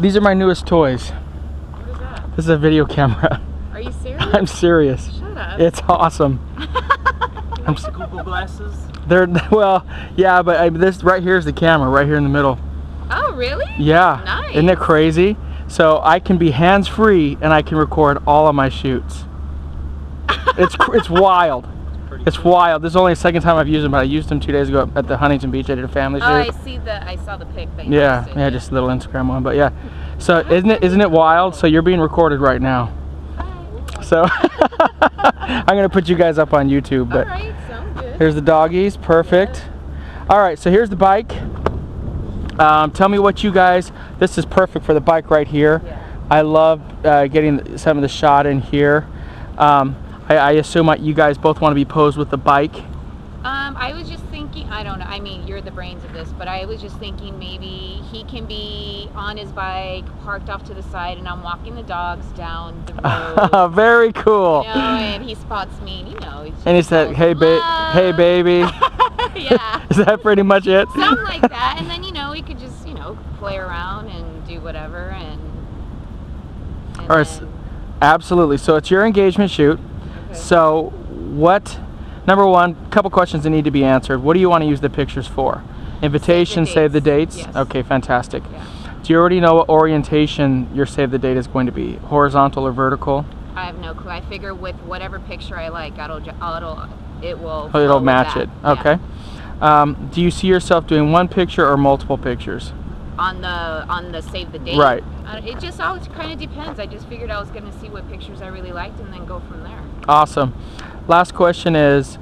These are my newest toys. What is that? This is a video camera. Are you serious? I'm serious. Shut up. It's awesome. I'm Google glasses. they're well, yeah, but I, this right here is the camera, right here in the middle. oh, really? Yeah. Nice. Isn't it crazy? So I can be hands free and I can record all of my shoots. It's it's wild. It's wild. This is only the second time I've used them, but I used them two days ago at the Huntington Beach. I did a family Oh, I see the. I saw the pic that you Yeah, posted. yeah, just a little Instagram one, but yeah. So isn't it isn't it wild? So you're being recorded right now. So I'm gonna put you guys up on YouTube, but right, sounds good. here's the doggies, perfect. All right, so here's the bike. Um, tell me what you guys. This is perfect for the bike right here. Yeah. I love uh, getting some of the shot in here. Um, I, I assume uh, you guys both want to be posed with the bike. Um, I was just thinking. I don't know. I mean, you're the brains of this, but I was just thinking maybe he can be on his bike, parked off to the side, and I'm walking the dogs down the road. Very cool. You know, and he spots me, and you know, he's And he said, "Hey, ba- hey, baby." yeah. Is that pretty much it? Something like that, and then you know we could just you know play around and do whatever, and. and Or then- Absolutely. So it's your engagement shoot. Okay. So what? Number one, couple questions that need to be answered. What do you want to use the pictures for? Invitation, save the dates. dates. Yes. Okay, fantastic. Yeah. Do you already know what orientation your save the date is going to be? Horizontal or vertical? I have no clue. I figure with whatever picture I like, it'll it'll it will. Oh, it'll match that. it. Yeah. Okay. Um, do you see yourself doing one picture or multiple pictures? On the on the save the date. Right. Uh, it just all kind of depends. I just figured I was gonna see what pictures I really liked and then go from there. Awesome. Last question is,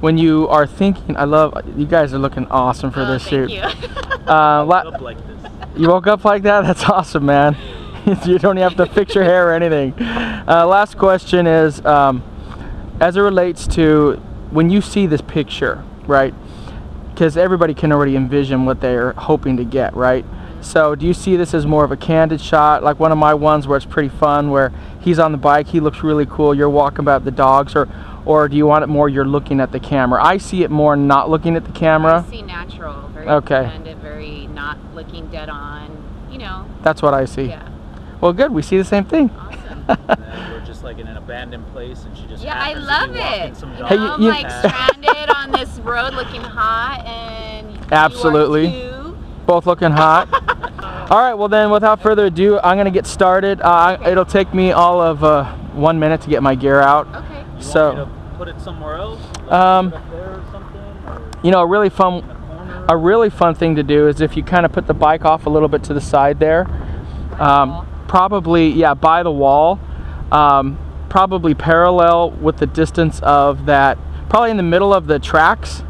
when you are thinking, I love you guys are looking awesome for Oh, this thank shoot. you. Uh, la- Up like this. You woke up like that? That's awesome, man. you don't have to fix your hair or anything. Uh, last question is um, as it relates to when you see this picture, right? Because everybody can already envision what they're hoping to get, right? So, do you see this as more of a candid shot, like one of my ones where it's pretty fun, where he's on the bike, he looks really cool, you're walking about the dogs, or, or do you want it more you're looking at the camera? I see it more not looking at the camera. I see natural, very Okay. candid, very not looking dead on. You know. That's what I see. Yeah. Well, good. We see the same thing. Awesome. We're just like in an abandoned place, and she just Yeah, I happens to love be walking it. Some You dogs Hey, know, you- I'm like stranded on this road looking hot, and you are Absolutely. too. Both looking hot. all right. Well, then, without further ado, I'm gonna get started. Uh, Okay. It'll take me all of uh, one minute to get my gear out. Okay. You So, put it somewhere else? Like Um, put it up there or something, or you know, a really fun, in a really fun thing to do is if you kind of put the bike off a little bit to the side there. Um, probably, yeah, by the wall. Um, probably parallel with the distance of that. Probably in the middle of the tracks,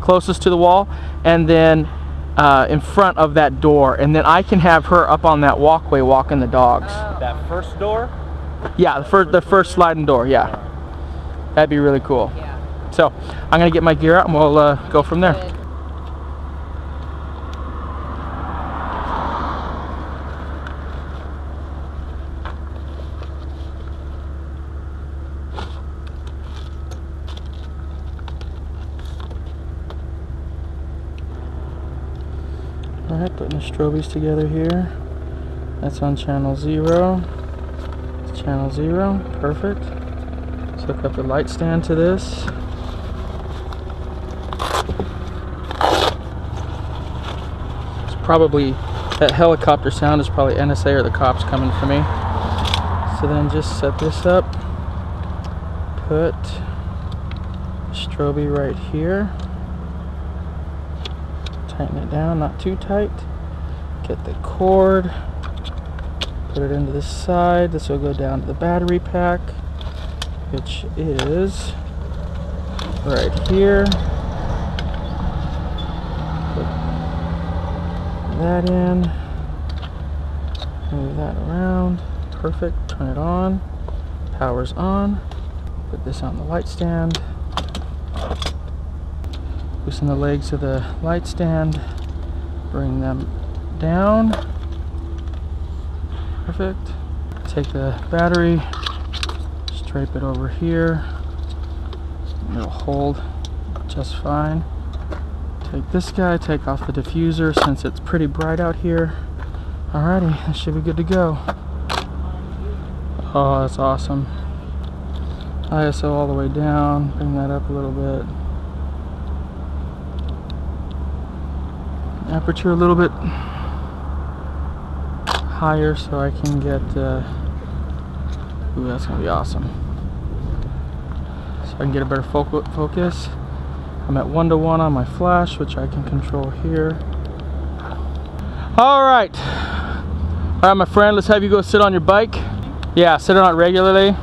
closest to the wall, and then uh, in front of that door. And then I can have her up on that walkway walking the dogs. Oh. that first door. Yeah, the first the first sliding door. Yeah, that'd be really cool. Yeah. So I'm gonna get my gear out and we'll uh, go from there. Putting the strobies together here. That's on channel zero. It's channel zero. Perfect. Let's hook up the light stand to this. It's probably that helicopter sound is probably NSA or the cops coming for me. So then just set this up. Put strobe right here. Tighten it down, not too tight. Get the cord. Put it into this side. This will go down to the battery pack, which is right here. Put that in. Move that around. Perfect. Turn it on. Power's on. Put this on the light stand. Loosen the legs of the light stand. Bring them down. Perfect. Take the battery, drape it over here. It'll hold just fine. Take this guy, take off the diffuser since it's pretty bright out here. Alrighty, that should be good to go. Oh, that's awesome. ISO all the way down, bring that up a little bit. Aperture a little bit higher so I can get, uh, ooh, that's gonna be awesome. So I can get a better focal focus. I'm at one to one on my flash, which I can control here. All right. All right, my friend, let's have you go sit on your bike. Yeah, sit on it regularly.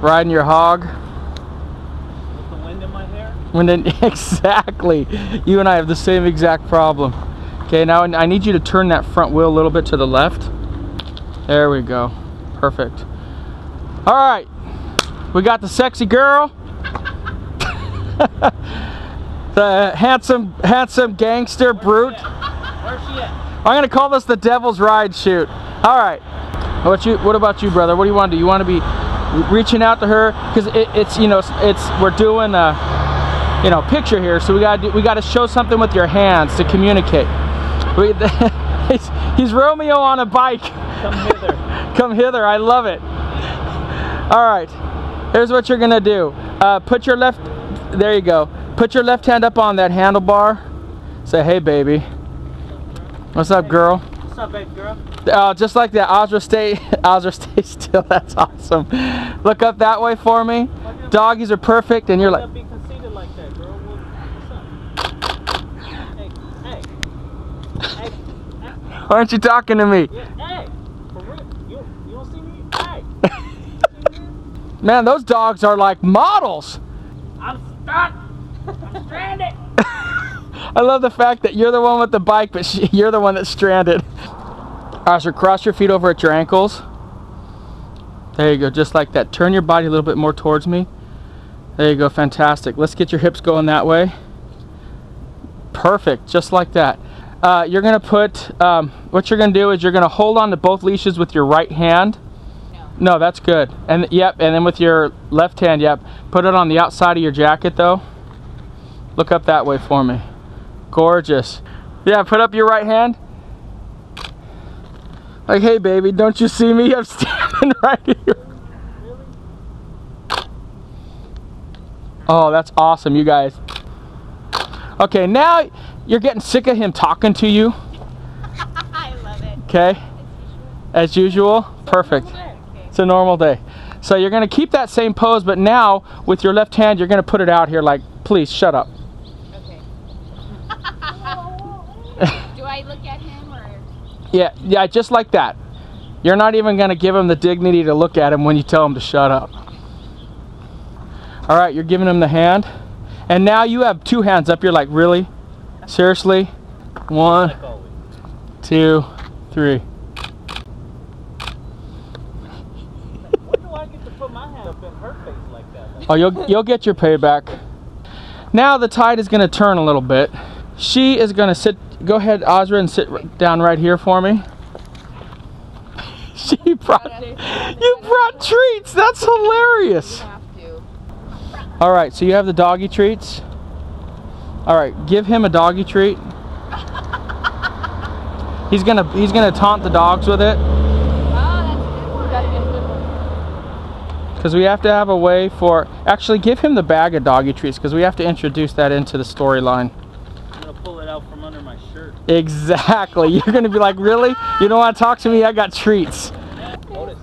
Riding your hog. With the wind in my hair? When then, exactly. You and I have the same exact problem. Okay, now I need you to turn that front wheel a little bit to the left. There we go. Perfect. All right. We got the sexy girl. the handsome, handsome gangster brute. Where's she at? I'm gonna call this the Devil's Ride shoot. All right. What you? What about you, brother? What do you want to do? You want to be reaching out to her because it, it's you know it's we're doing a you know picture here, so we got we got to show something with your hands to communicate. We, he's, he's Romeo on a bike. Come hither. Come hither. I love it. All right. Here's what you're gonna do. Uh, put your left. There you go. Put your left hand up on that handlebar. Say, hey, baby. What's up, girl? What's up, baby girl? Uh, just like that, Ozra stay, Ozra stay still. That's awesome. Look up that way for me. Doggies are perfect, and you're Why like, be conceited like that, girl? What, what's up? Hey, hey, hey, hey, aren't you talking to me? yeah, hey, for real? You, you don't see me? Hey, Man, those dogs are like models. I'm stuck. I'm stranded. I love the fact that you're the one with the bike, but she, you're the one that's stranded. Ozra, cross your feet over at your ankles. There you go, just like that. Turn your body a little bit more towards me. There you go, fantastic. Let's get your hips going that way. Perfect, just like that. Uh, you're gonna put, um, what you're gonna do is you're gonna hold on to both leashes with your right hand. No. No, that's good. And yep, and then with your left hand, yep. Put it on the outside of your jacket though. Look up that way for me. Gorgeous. Yeah, put up your right hand. Like, hey baby, don't you see me? I'm standing right here. Oh, that's awesome, you guys. Okay, now you're getting sick of him talking to you. I love it. Okay, as usual. Perfect. It's a normal day. So you're gonna keep that same pose, but now with your left hand, you're gonna put it out here like, please shut up. Okay. Do I look at him or? Yeah, yeah, just like that. You're not even gonna give him the dignity to look at him when you tell him to shut up. All right, you're giving him the hand. And now you have two hands up. You're like, really? Seriously? One, Like always. two, three. When do I get to put my hand up in her face like that? Like, Oh, you'll you'll get your payback. Now the tide is going to turn a little bit. She is going to sit. Go ahead, Ozra, and sit down right here for me. she brought you brought treats. That's hilarious. You have to. All right, so you have the doggy treats. All right, give him a doggy treat. He's gonna he's gonna taunt the dogs with it that's a good one. because we have to have a way for. Actually, give him the bag of doggy treats because we have to introduce that into the storyline. I'm gonna pull it out from under my shirt. Exactly. You're gonna be like, really? You don't want to talk to me? I got treats. Otis.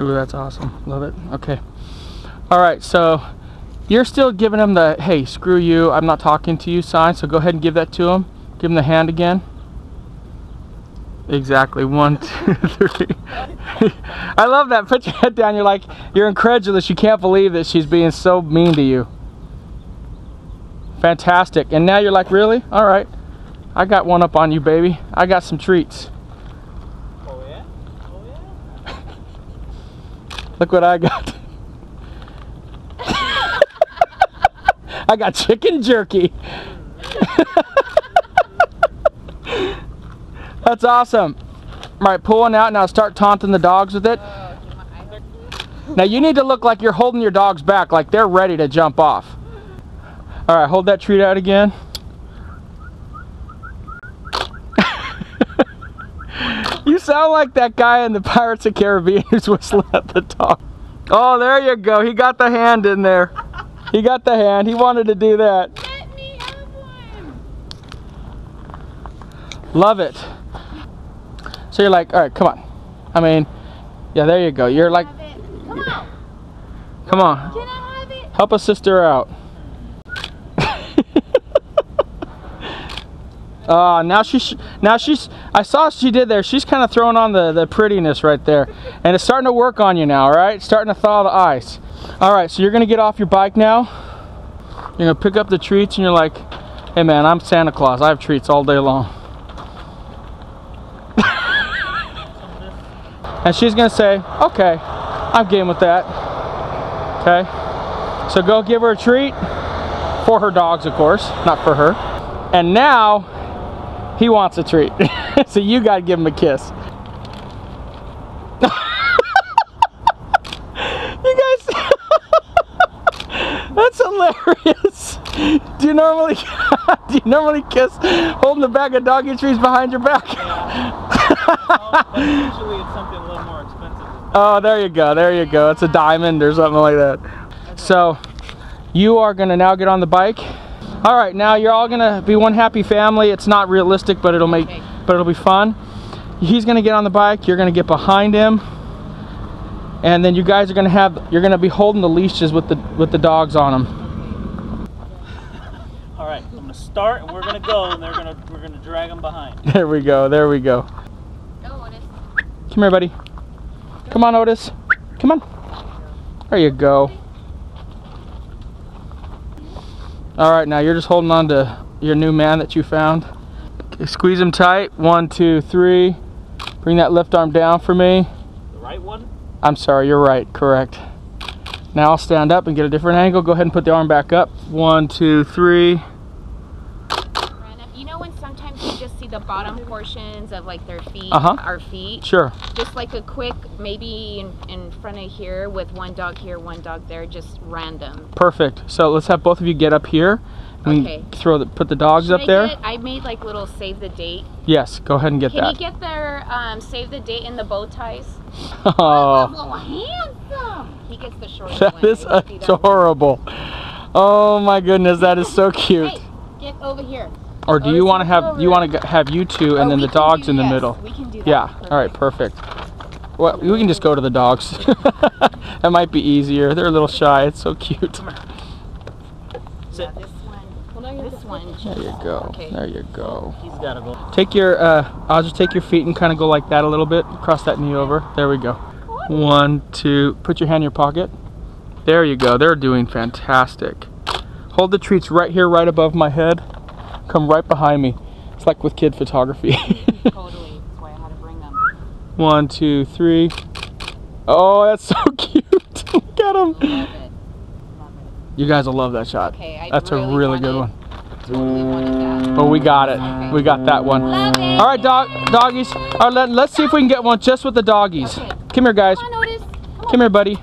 Ooh, that's awesome. Love it. Okay. All right. So you're still giving him the hey, screw you. I'm not talking to you sign. So go ahead and give that to him. Give him the hand again. Exactly. One, two, three. I love that. Put your head down. You're like, you're incredulous. You can't believe that she's being so mean to you. Fantastic. And now you're like, really? All right. I got one up on you, baby. I got some treats. Oh yeah? Oh yeah? Look what I got. I got chicken jerky. That's awesome. All right, pull one out now. Start taunting the dogs with it. Now you need to look like you're holding your dogs back, like they're ready to jump off. All right, hold that treat out again. you sound like that guy in the Pirates of Caribbean who's whistling at the top. Oh, there you go. He got the hand in there. He got the hand. He wanted to do that. Let me have one. Love it. So you're like, all right, come on. I mean, yeah, there you go. You're like, Come on. come on. Can I have it? Help a sister out. Uh, now she's now she's I saw she did there. She's kind of throwing on the the prettiness right there, and it's starting to work on you now. Right, starting to thaw the ice. All right, so you're gonna get off your bike now. You're gonna pick up the treats, and you're like, "Hey man, I'm Santa Claus. I have treats all day long." and she's gonna say, "Okay, I'm game with that." Okay, so go give her a treat for her dogs, of course, not for her. And now he wants a treat. so you gotta give him a kiss. you guys, that's hilarious. Do you normally, do you normally kiss holding the bag of doggy treats behind your back? Usually it's something a little more expensive. Oh, there you go. There you go. It's a diamond or something like that. So, you are going to now get on the bike. All right, now you're all going to be one happy family. It's not realistic, but it'll make Okay. but it'll be fun. He's going to get on the bike, you're going to get behind him. And then you guys are going to have you're going to be holding the leashes with the with the dogs on them. All right, I'm gonna start and we're gonna go, and they're gonna we're gonna drag them behind. There we go. There we go. Go, Otis. Come here, buddy. Come on, Otis. Come on. There you go. All right, now you're just holding on to your new man that you found. Okay, squeeze him tight. One, two, three. Bring that left arm down for me. The right one. I'm sorry, you're right. Correct. Now I'll stand up and get a different angle. Go ahead and put the arm back up. One, two, three. Random. You know when sometimes you just see the bottom portions of like their feet, Uh-huh. our feet? Sure. Just like a quick, maybe in, in front of here with one dog here, one dog there, just random. Perfect. So let's have both of you get up here. And Okay. throw the put the dogs Should up I there. Get, I made like little save the date. Yes. Go ahead and get Can that. you get their um, save the date in the bow ties? oh. Oh, handsome! He gets the short That one. is I see that adorable. Oh my goodness, that is so cute. Hey, get over here. Or do you want to come have you want to have you two and Oh, then the dogs do- in the yes, middle? We can do that. Yeah. All right, perfect. Well, we can just go to the dogs. that might be easier. They're a little shy. It's so cute. Sit. This one. This one. There you go. Okay. There you go. He's gotta go. Take your uh I'll just take your feet and kind of go like that a little bit. Cross that knee over. There we go. One, two. Put your hand in your pocket. There you go. They're doing fantastic. Hold the treats right here, right above my head. Come right behind me. It's like with kid photography. Totally. That's why I had to bring them. One, two, three. Oh, that's so cute. Look at him. Love it. Love it. You guys will love that shot. Okay, I That's a really really good one. Totally. Oh, we got it. Okay. We got that one. All right, dog, doggies. All right, let, let's see if we can get one just with the doggies. Okay. Come here, guys. Come on. Come. Come here, buddy.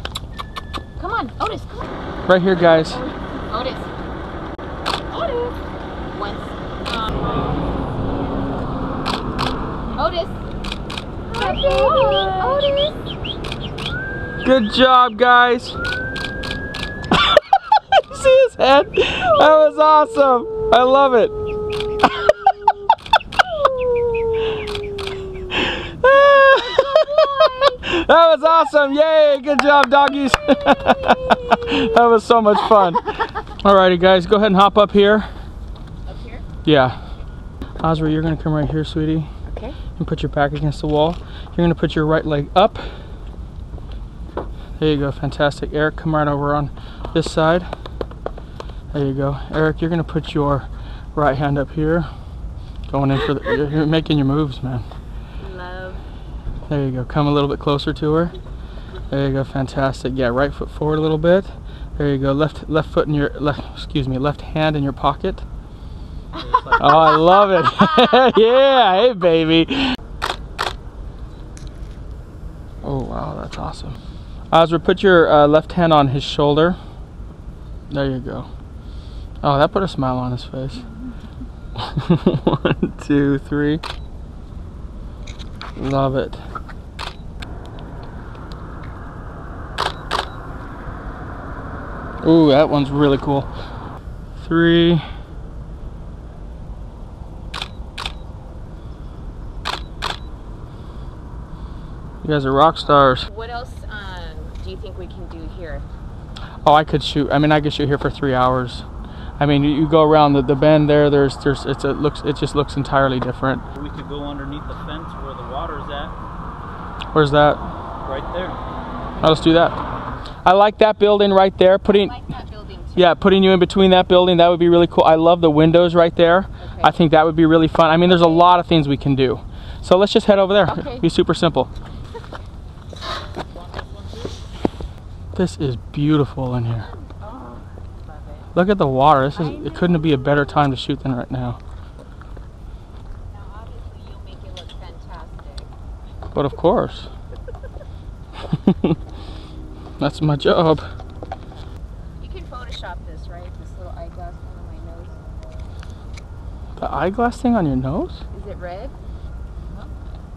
Come on, Otis. Come on. Right here, guys. Otis. Otis. Once. Um, Otis. Hi, baby. Otis. Good job, guys. See his head? That was awesome. I love it. that was awesome. Yay. Good job, doggies. that was so much fun. Alrighty, guys. Go ahead and hop up here. Up here. Yeah. Osra, you're going to come right here, sweetie. Okay. and put your back against the wall. You're gonna put your right leg up. There you go, fantastic. Eric, come right over on this side. There you go. Eric, you're gonna put your right hand up here. Going in for the, you're, you're making your moves, man. Love. There you go, come a little bit closer to her. There you go, fantastic. Yeah, right foot forward a little bit. There you go, left left foot in your, left, excuse me, left hand in your pocket. Oh, I love it. yeah, hey, baby. Oh, wow, that's awesome. Osra, put your uh, left hand on his shoulder. There you go. Oh, that put a smile on his face. One, two, three. Love it. Ooh, that one's really cool. Three. You guys are rock stars. What else think we can do here? Oh, I could shoot. I mean, I could shoot here for three hours. I mean, you, you go around the, the bend there. There's there's it's it looks it just looks entirely different. We could go underneath the fence where the water's at, Where's that? right there. Oh, let's do that. I like that building right there. Putting I like that building too. yeah, putting you in between that building that would be really cool. I love the windows right there. Okay. I think that would be really fun. I mean, there's a lot of things we can do. So let's just head over there. Okay. Be super simple. Want this one too? This is beautiful in here. Oh. Look at the water. This is it couldn't be a better time to shoot than right now. Now, obviously, you'll make it look fantastic. But of course. That's my job. You can Photoshop this, right? This little eyeglass one on my nose. The eyeglass thing on your nose? Is it red?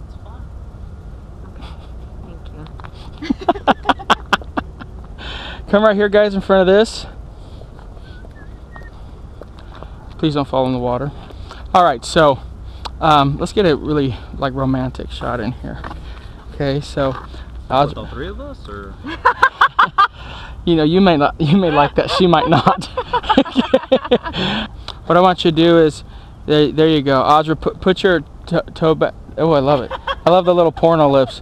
It's fine. Thank you. Come right here, guys, in front of this. Please don't fall in the water. All right, so um, let's get a really like romantic shot in here. Okay, so I'll, all three of us, or you know you may not you may like that she might not what i want you to do is there, there you go audra put, put your toe back oh i love it i love the little porno lips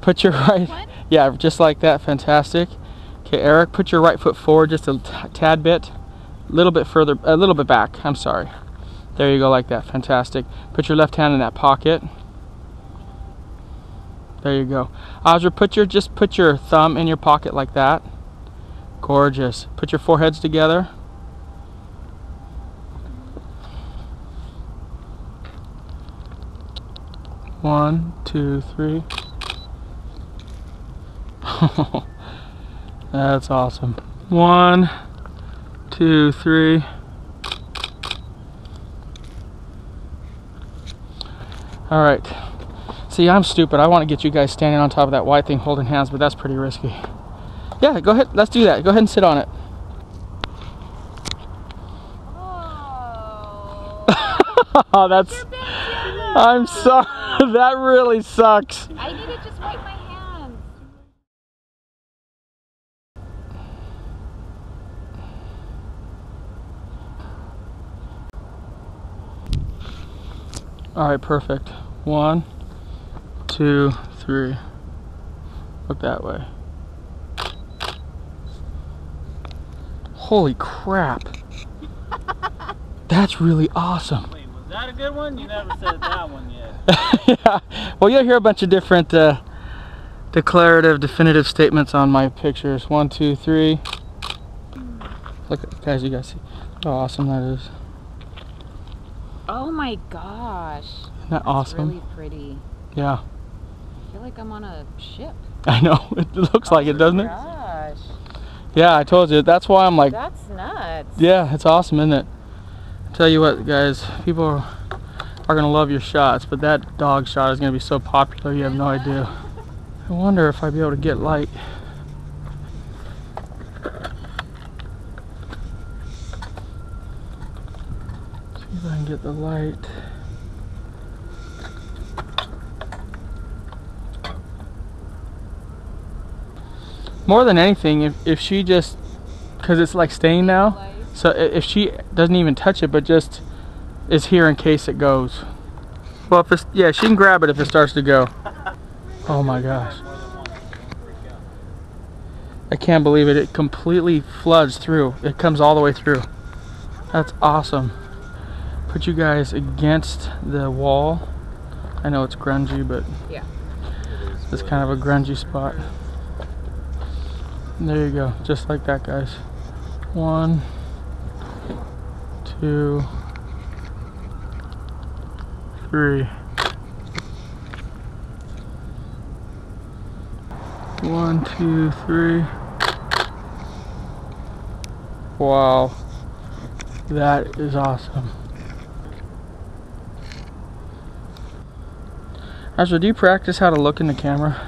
put your right What? yeah just like that fantastic okay eric put your right foot forward just a tad bit. A little bit further a little bit back. I'm sorry. There you go like that. Fantastic. Put your left hand in that pocket. There you go. Audra put your just put your thumb in your pocket like that. Gorgeous. Put your foreheads together. One, two, three. That's awesome. One, two, three. All right. See, I'm stupid. I want to get you guys standing on top of that white thing holding hands, but that's pretty risky. Yeah, go ahead. Let's do that. Go ahead and sit on it. Oh. oh, that's. Your big yellow. I'm sorry. that really sucks. I need to just wipe my hands. All right, perfect. One, two, three. Look that way. Holy crap. That's really awesome. wait, was that a good one? You never said that one yet. yeah. Well, you'll hear a bunch of different uh, declarative, definitive statements on my pictures. One, two, three. Look, at- guys, you guys see how awesome that is. Oh my gosh. Isn't that That's awesome? really pretty. Yeah. I feel like I'm on a ship. I know. It looks like it, oh doesn't it? Gosh. Yeah, I told you. That's why I'm like, That's nuts. yeah, it's awesome, isn't it? Tell you what, guys, people are, are gonna love your shots, but that dog shot is gonna be so popular, you have no idea. I wonder if I'd be able to get light. See if I can get the light. More than anything, if, if she just, because it's like staying now, so if she doesn't even touch it, but just is here in case it goes. Well, if it's, yeah, she can grab it if it starts to go. Oh my gosh. I can't believe it. It completely floods through. It comes all the way through. That's awesome. Put you guys against the wall. I know it's grungy, but Yeah. it's kind of a grungy spot. There you go. Just like that, guys. One, two, three. One, two, three. Wow. That is awesome. Ashley, do you practice how to look in the camera?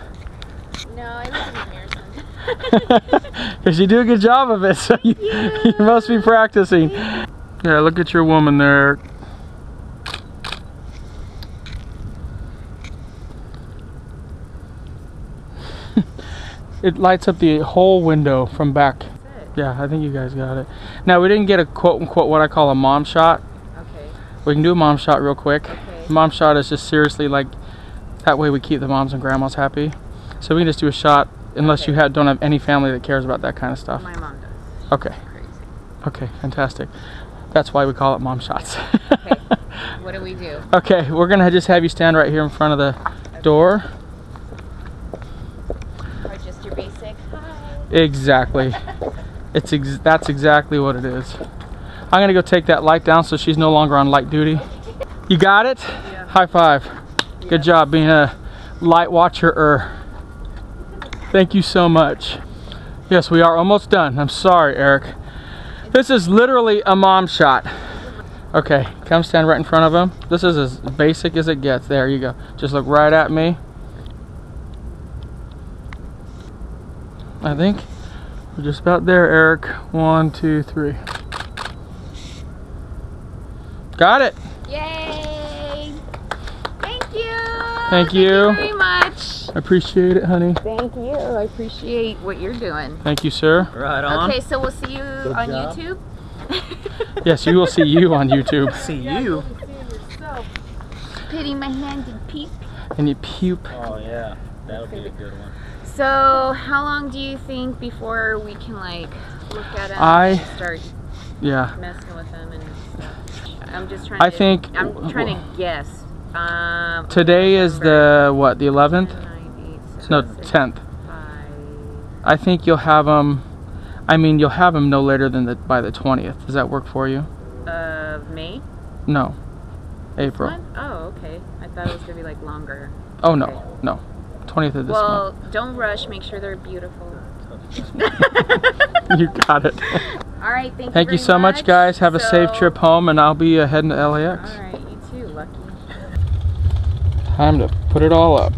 No, I look in the mirror sometimes. Because you do a good job of it, so you, you must be practicing. Yeah, look at your woman there. it lights up the whole window from back. Yeah, I think you guys got it. Now, we didn't get a quote unquote what I call a mom shot. Okay. We can do a mom shot real quick. Okay. Mom shot is just seriously like that way we keep the moms and grandmas happy. So we can just do a shot unless you have, don't have any family that cares about that kind of stuff. My mom does. Okay. Crazy. Okay, fantastic. That's why we call it mom shots. Okay. What do we do? okay, we're gonna just have you stand right here in front of the door. Or just your basic hi. Exactly. It's ex- that's exactly what it is. I'm gonna go take that light down so she's no longer on light duty. You got it? Yeah. High five. Good job being a light watcher. -er. Thank you so much. Yes, we are almost done. I'm sorry, Eric. This is literally a mom shot. Okay, come stand right in front of him. This is as basic as it gets. There you go. Just look right at me. I think we're just about there, Eric. One, two, three. Got it. Yay! Thank you. Thank you. very much. I appreciate it, honey. Thank you. I appreciate what you're doing. Thank you, sir. Right on. Okay, so we'll see you on job. YouTube. Yes, you will see you on YouTube. See you. Putting my hand in peep. And you puke. Oh yeah, that'll be a good one. So, how long do you think before we can like look at them I- and start Yeah. messing with them and stuff? I'm just trying. I to, think- I'm trying to guess. Um, Today is the what? The 11th? 10, 9, 8, No, 6, 10th. 5. I think you'll have them. I mean, you'll have them no later than the by the 20th. Does that work for you? Of May. No. April. Oh, okay. I thought it was gonna be like longer. Oh no, no. 20th of this well, don't rush. Make sure they're beautiful. You got it. All right. Thank you. Thank you very so much, guys. Have a safe trip home, and I'll be uh, heading to LAX. All right. You too. Lucky. Time to put it all up.